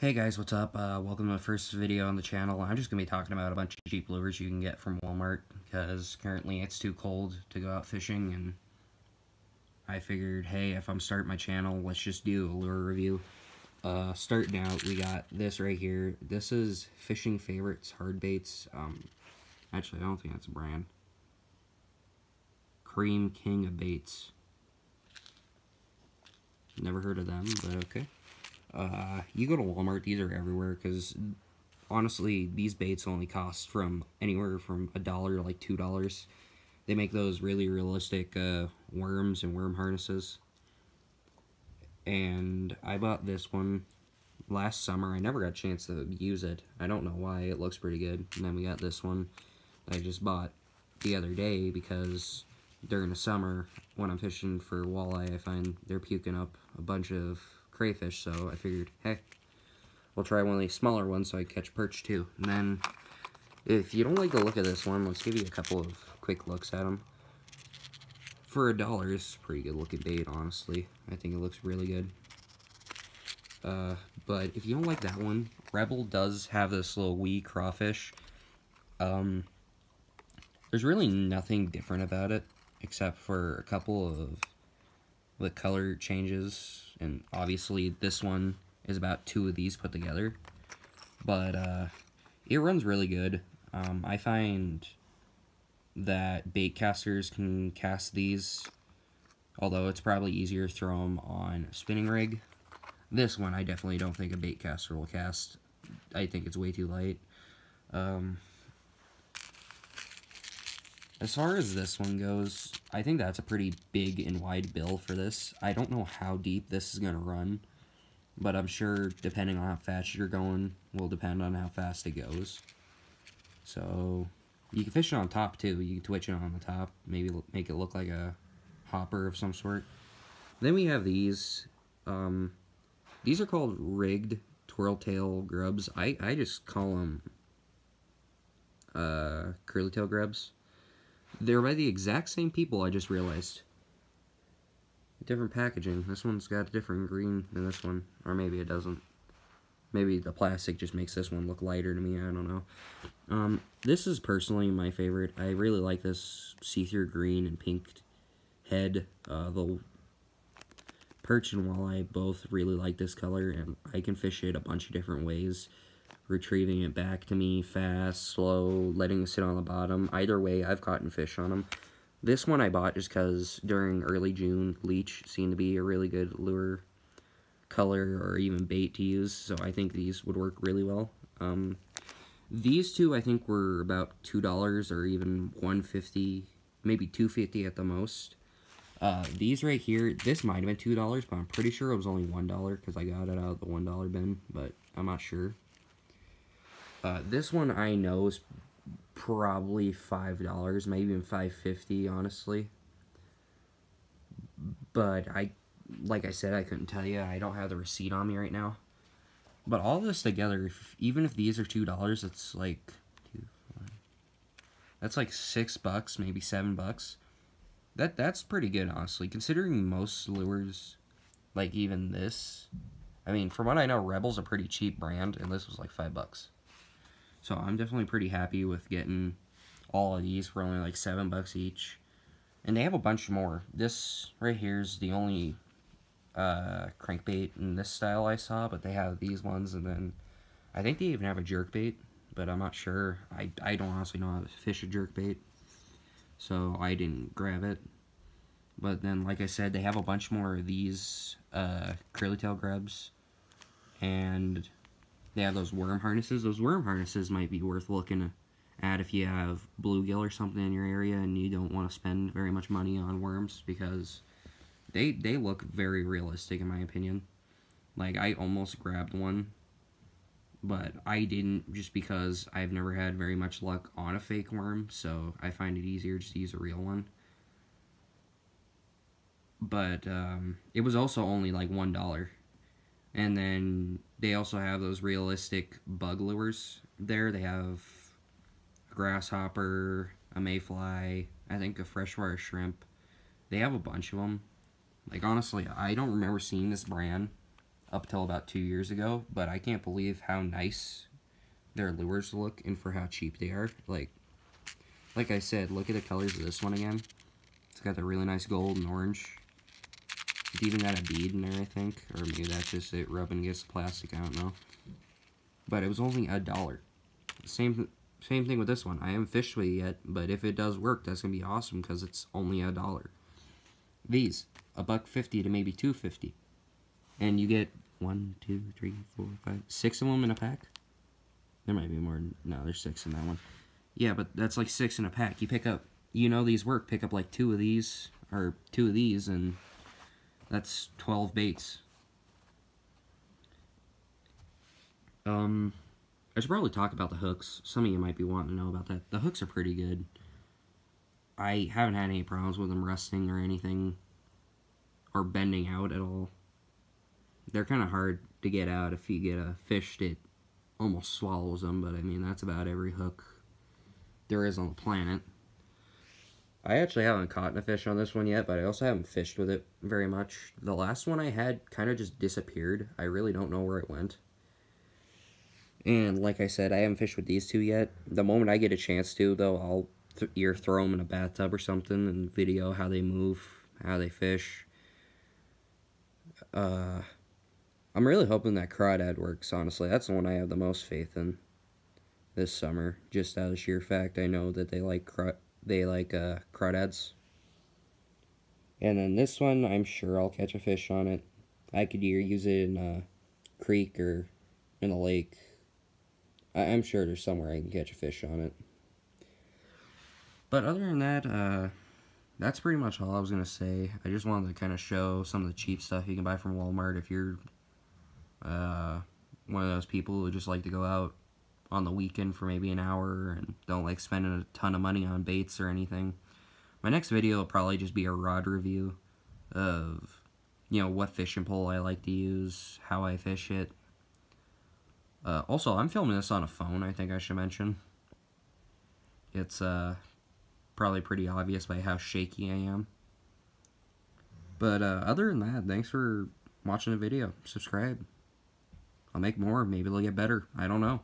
Hey guys, what's up? Uh, welcome to the first video on the channel. I'm just going to be talking about a bunch of cheap lures you can get from Walmart because currently it's too cold to go out fishing and I figured, hey, if I'm starting my channel, let's just do a lure review. Uh, starting out, we got this right here. This is Fishing Favorites Hard Baits. Um, actually, I don't think that's a brand. Cream King of Baits. Never heard of them, but okay. Uh, you go to Walmart, these are everywhere, because honestly, these baits only cost from anywhere from a dollar to like two dollars. They make those really realistic uh, worms and worm harnesses. And I bought this one last summer. I never got a chance to use it. I don't know why. It looks pretty good. And then we got this one that I just bought the other day because during the summer when I'm fishing for walleye, I find they're puking up a bunch of crayfish, so I figured, hey, we'll try one of these smaller ones so I catch perch too. And then, if you don't like the look of this one, let's give you a couple of quick looks at them. For a dollar, it's pretty good looking bait, honestly. I think it looks really good. Uh, but if you don't like that one, Rebel does have this little wee crawfish. Um, there's really nothing different about it, except for a couple of the color changes and obviously this one is about two of these put together. But uh, it runs really good. Um, I find that bait casters can cast these although it's probably easier to throw them on a spinning rig. This one I definitely don't think a bait caster will cast. I think it's way too light. Um, as far as this one goes, I think that's a pretty big and wide bill for this. I don't know how deep this is going to run, but I'm sure depending on how fast you're going will depend on how fast it goes. So, you can fish it on top too. You can twitch it on the top, maybe make it look like a hopper of some sort. Then we have these. Um, these are called rigged twirl tail grubs. I, I just call them uh, curly tail grubs they're by the exact same people, I just realized. Different packaging. This one's got a different green than this one. Or maybe it doesn't. Maybe the plastic just makes this one look lighter to me. I don't know. Um, this is personally my favorite. I really like this see-through green and pink head. Uh, the perch and walleye both really like this color, and I can fish it a bunch of different ways retrieving it back to me fast, slow, letting it sit on the bottom. Either way, I've caught and fish on them. This one I bought just because during early June, leech seemed to be a really good lure color or even bait to use, so I think these would work really well. Um, these two I think were about $2 or even 150 maybe 250 at the most. Uh, these right here, this might have been $2, but I'm pretty sure it was only $1 because I got it out of the $1 bin, but I'm not sure. Uh, this one I know is probably five dollars, maybe even five fifty, honestly. But I, like I said, I couldn't tell you. I don't have the receipt on me right now. But all this together, if, even if these are two dollars, it's like two, that's like six bucks, maybe seven bucks. That that's pretty good, honestly, considering most lures, like even this. I mean, from what I know, Rebel's a pretty cheap brand, and this was like five bucks. So I'm definitely pretty happy with getting all of these for only like seven bucks each. And they have a bunch more. This right here is the only uh, crankbait in this style I saw, but they have these ones, and then I think they even have a jerkbait, but I'm not sure. I, I don't honestly know how to fish a jerkbait, so I didn't grab it. But then, like I said, they have a bunch more of these uh, curly tail grubs, and they have those worm harnesses. Those worm harnesses might be worth looking at if you have bluegill or something in your area and you don't want to spend very much money on worms because they they look very realistic in my opinion. Like I almost grabbed one, but I didn't just because I've never had very much luck on a fake worm, so I find it easier just to use a real one. But um, it was also only like one dollar and then they also have those realistic bug lures there. They have a grasshopper, a mayfly, I think a freshwater shrimp. They have a bunch of them. Like, honestly, I don't remember seeing this brand up till about two years ago, but I can't believe how nice their lures look and for how cheap they are. Like, like I said, look at the colors of this one again. It's got the really nice gold and orange. It even got a bead in there, I think. Or maybe that's just it rubbing against the plastic, I don't know. But it was only a dollar. Same same thing with this one. I haven't fished with it yet, but if it does work, that's going to be awesome because it's only a dollar. These, a buck fifty to maybe two fifty. And you get one, two, three, four, five, six of them in a pack. There might be more. No, there's six in that one. Yeah, but that's like six in a pack. You pick up, you know these work. Pick up like two of these, or two of these, and that's 12 baits. Um, I should probably talk about the hooks. Some of you might be wanting to know about that. The hooks are pretty good. I haven't had any problems with them rusting or anything, or bending out at all. They're kind of hard to get out if you get a fish that almost swallows them, but I mean, that's about every hook there is on the planet. I actually haven't caught a fish on this one yet, but I also haven't fished with it very much. The last one I had kind of just disappeared. I really don't know where it went. And like I said, I haven't fished with these two yet. The moment I get a chance to, though, I'll th either throw them in a bathtub or something and video how they move, how they fish. Uh, I'm really hoping that crawdad works, honestly. That's the one I have the most faith in this summer. Just out of sheer fact, I know that they like they like uh, crawdads. And then this one, I'm sure I'll catch a fish on it. I could either use it in a creek or in a lake. I am sure there's somewhere I can catch a fish on it. But other than that, uh, that's pretty much all I was going to say. I just wanted to kind of show some of the cheap stuff you can buy from Walmart if you're uh, one of those people who just like to go out on the weekend for maybe an hour and don't like spending a ton of money on baits or anything. My next video will probably just be a rod review of, you know, what fishing pole I like to use, how I fish it. Uh, also, I'm filming this on a phone, I think I should mention. It's uh, probably pretty obvious by how shaky I am. But uh, other than that, thanks for watching the video. Subscribe. I'll make more. Maybe they'll get better. I don't know.